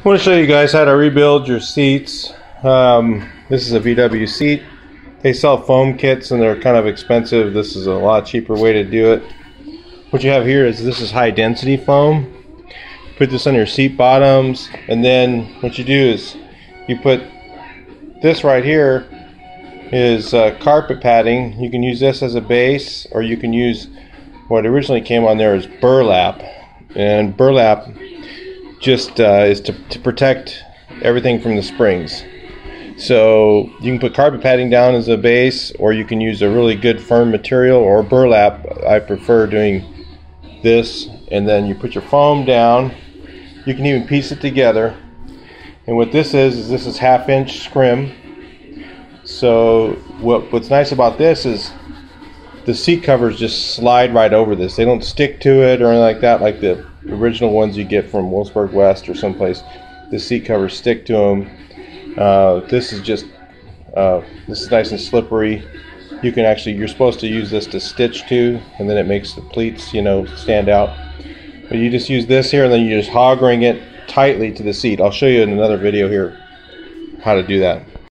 I want to show you guys how to rebuild your seats. Um, this is a VW seat. They sell foam kits and they're kind of expensive. This is a lot cheaper way to do it. What you have here is this is high density foam. Put this on your seat bottoms and then what you do is you put this right here is uh, carpet padding. You can use this as a base or you can use what originally came on there is burlap. And burlap just uh, is to, to protect everything from the springs. So you can put carpet padding down as a base, or you can use a really good firm material or burlap. I prefer doing this, and then you put your foam down. You can even piece it together. And what this is is this is half inch scrim. So what what's nice about this is the seat covers just slide right over this. They don't stick to it or anything like that, like the original ones you get from Wolfsburg West or someplace. The seat covers stick to them. Uh, this is just uh, this is nice and slippery. You can actually you're supposed to use this to stitch to, and then it makes the pleats you know stand out. But you just use this here, and then you just hog ring it tightly to the seat. I'll show you in another video here how to do that.